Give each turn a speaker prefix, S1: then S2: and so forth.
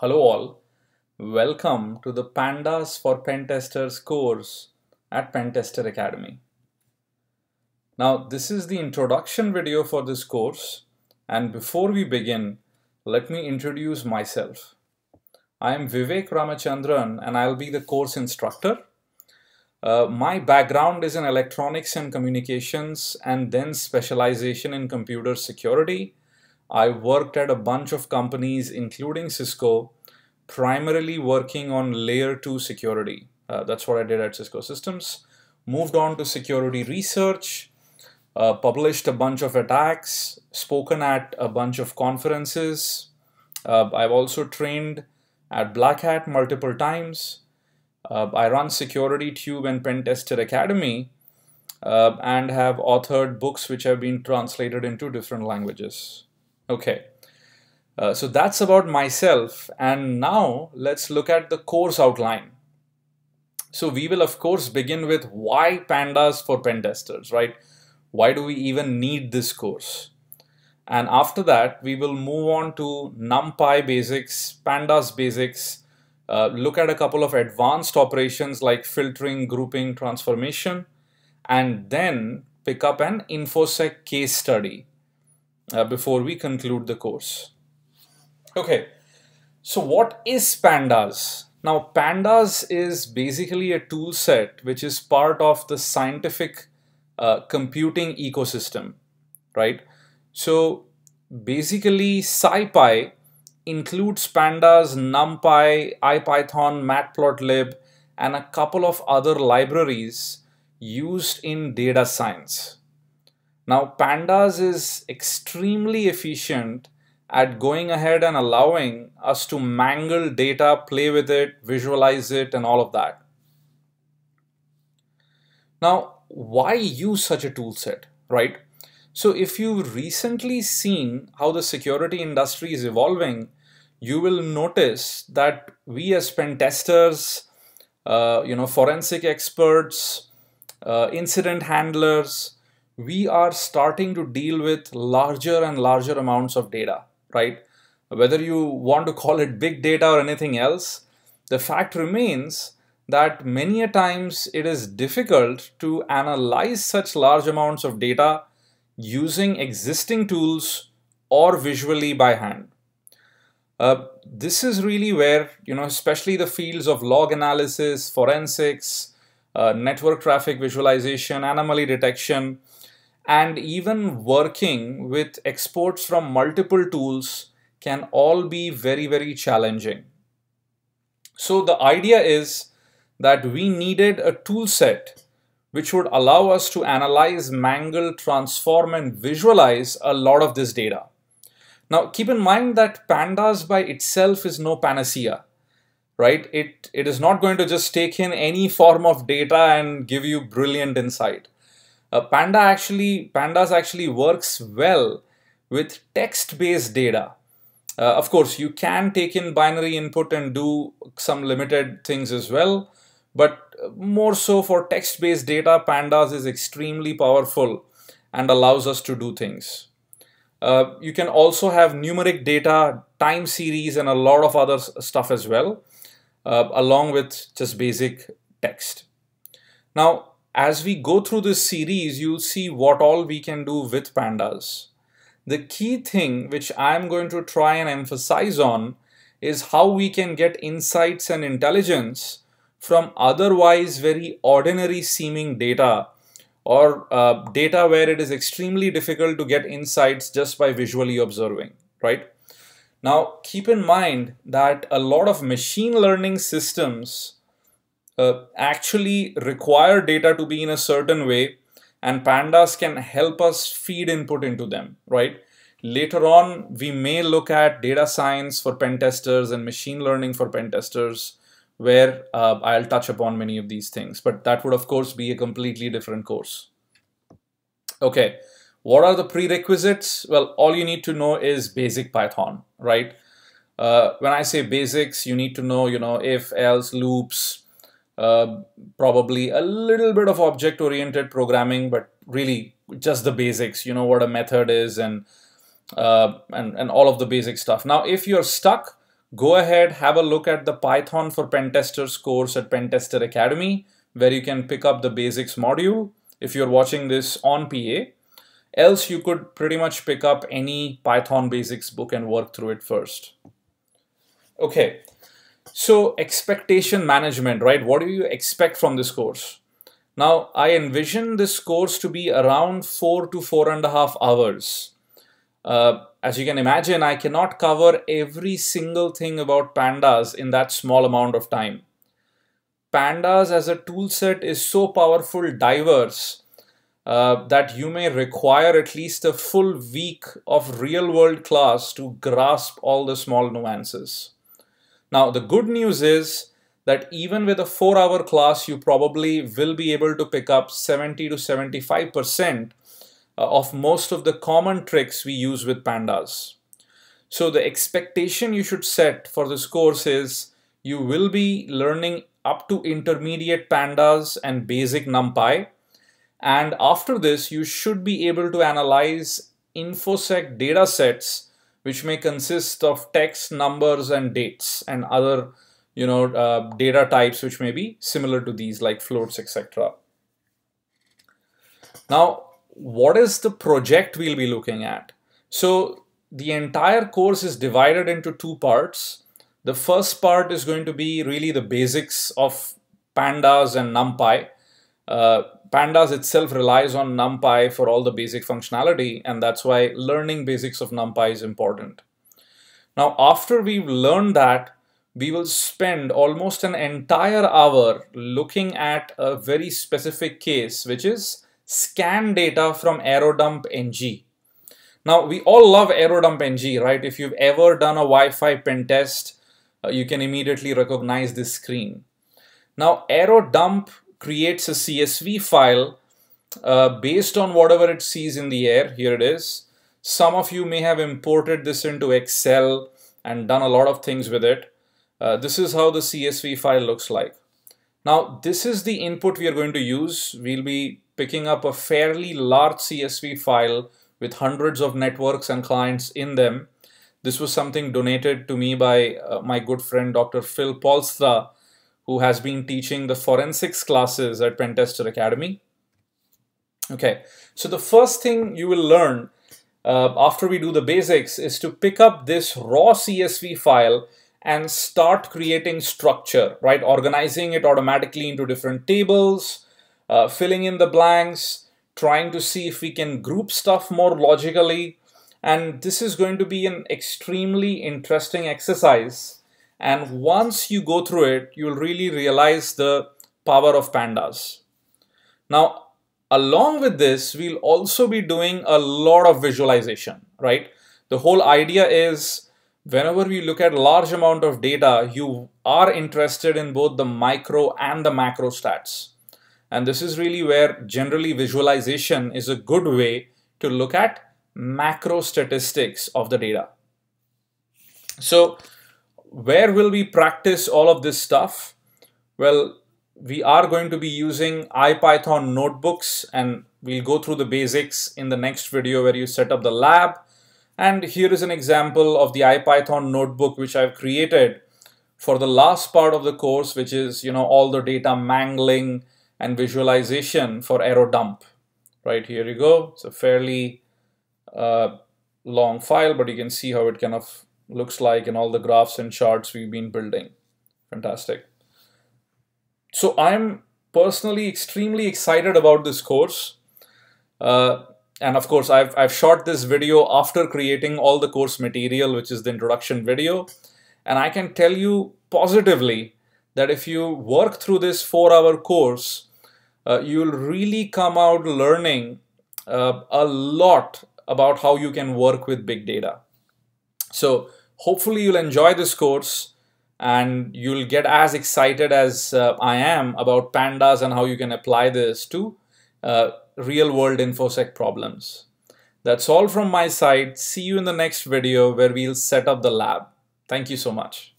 S1: Hello all, welcome to the Pandas for Pentesters course at Pentester Academy. Now this is the introduction video for this course and before we begin, let me introduce myself. I am Vivek Ramachandran and I'll be the course instructor. Uh, my background is in electronics and communications and then specialization in computer security I worked at a bunch of companies, including Cisco, primarily working on layer 2 security. Uh, that's what I did at Cisco Systems. Moved on to security research, uh, published a bunch of attacks, spoken at a bunch of conferences. Uh, I've also trained at Black Hat multiple times. Uh, I run Security Tube and Pentester Academy uh, and have authored books which have been translated into different languages. Okay, uh, so that's about myself. And now let's look at the course outline. So we will of course begin with why pandas for pen testers, right? Why do we even need this course? And after that, we will move on to NumPy basics, pandas basics, uh, look at a couple of advanced operations like filtering, grouping, transformation, and then pick up an InfoSec case study uh, before we conclude the course. Okay, so what is Pandas? Now, Pandas is basically a tool set which is part of the scientific uh, computing ecosystem, right? So basically, SciPy includes Pandas, NumPy, IPython, Matplotlib, and a couple of other libraries used in data science. Now pandas is extremely efficient at going ahead and allowing us to mangle data, play with it, visualize it and all of that. Now why use such a tool set, right? So if you've recently seen how the security industry is evolving, you will notice that we as pen testers, uh, you know, forensic experts, uh, incident handlers, we are starting to deal with larger and larger amounts of data, right? Whether you want to call it big data or anything else, the fact remains that many a times it is difficult to analyze such large amounts of data using existing tools or visually by hand. Uh, this is really where, you know, especially the fields of log analysis, forensics, uh, network traffic visualization, anomaly detection, and even working with exports from multiple tools can all be very, very challenging. So the idea is that we needed a tool set which would allow us to analyze, mangle, transform, and visualize a lot of this data. Now, keep in mind that pandas by itself is no panacea, right? It, it is not going to just take in any form of data and give you brilliant insight. Uh, Panda actually, Pandas actually works well with text-based data. Uh, of course, you can take in binary input and do some limited things as well, but more so for text-based data, Pandas is extremely powerful and allows us to do things. Uh, you can also have numeric data, time series, and a lot of other stuff as well, uh, along with just basic text. Now, as we go through this series, you'll see what all we can do with pandas. The key thing which I'm going to try and emphasize on is how we can get insights and intelligence from otherwise very ordinary seeming data or uh, data where it is extremely difficult to get insights just by visually observing, right? Now, keep in mind that a lot of machine learning systems uh, actually require data to be in a certain way and pandas can help us feed input into them, right? Later on, we may look at data science for pen testers and machine learning for pen testers, where uh, I'll touch upon many of these things, but that would of course be a completely different course. Okay, what are the prerequisites? Well, all you need to know is basic Python, right? Uh, when I say basics, you need to know, you know, if, else, loops, uh, probably a little bit of object oriented programming, but really just the basics, you know, what a method is and, uh, and, and all of the basic stuff. Now, if you're stuck, go ahead, have a look at the Python for Pentesters course at Pentester Academy, where you can pick up the basics module if you're watching this on PA. Else you could pretty much pick up any Python basics book and work through it first. Okay, so expectation management, right? What do you expect from this course? Now, I envision this course to be around four to four and a half hours. Uh, as you can imagine, I cannot cover every single thing about pandas in that small amount of time. Pandas as a toolset is so powerful, diverse, uh, that you may require at least a full week of real world class to grasp all the small nuances. Now, the good news is that even with a four hour class, you probably will be able to pick up 70 to 75% uh, of most of the common tricks we use with pandas. So the expectation you should set for this course is you will be learning up to intermediate pandas and basic NumPy. And after this, you should be able to analyze InfoSec data sets which may consist of text, numbers, and dates, and other you know uh, data types which may be similar to these like floats, etc. Now, what is the project we'll be looking at? So the entire course is divided into two parts. The first part is going to be really the basics of pandas and numpy. Uh, pandas itself relies on numpy for all the basic functionality and that's why learning basics of numpy is important. Now after we've learned that we will spend almost an entire hour looking at a very specific case which is scan data from Airodump-ng. Now we all love Airodump-ng, right? If you've ever done a Wi-Fi pen test, uh, you can immediately recognize this screen. Now Airodump creates a CSV file uh, based on whatever it sees in the air. Here it is. Some of you may have imported this into Excel and done a lot of things with it. Uh, this is how the CSV file looks like. Now, this is the input we are going to use. We'll be picking up a fairly large CSV file with hundreds of networks and clients in them. This was something donated to me by uh, my good friend Dr. Phil Polstra, who has been teaching the forensics classes at Pentester Academy. Okay, so the first thing you will learn uh, after we do the basics is to pick up this raw CSV file and start creating structure, right? Organizing it automatically into different tables, uh, filling in the blanks, trying to see if we can group stuff more logically. And this is going to be an extremely interesting exercise and once you go through it, you'll really realize the power of pandas. Now, along with this, we'll also be doing a lot of visualization, right? The whole idea is whenever we look at large amount of data, you are interested in both the micro and the macro stats. And this is really where generally visualization is a good way to look at macro statistics of the data. So where will we practice all of this stuff? Well, we are going to be using IPython notebooks and we'll go through the basics in the next video where you set up the lab. And here is an example of the IPython notebook which I've created for the last part of the course, which is, you know, all the data mangling and visualization for Airodump. Right, here you go. It's a fairly uh, long file, but you can see how it kind of looks like in all the graphs and charts we've been building. Fantastic. So I'm personally extremely excited about this course. Uh, and of course, I've, I've shot this video after creating all the course material, which is the introduction video. And I can tell you positively that if you work through this four hour course, uh, you'll really come out learning uh, a lot about how you can work with big data. So hopefully you'll enjoy this course and you'll get as excited as uh, I am about pandas and how you can apply this to uh, real world infosec problems. That's all from my side. See you in the next video where we'll set up the lab. Thank you so much.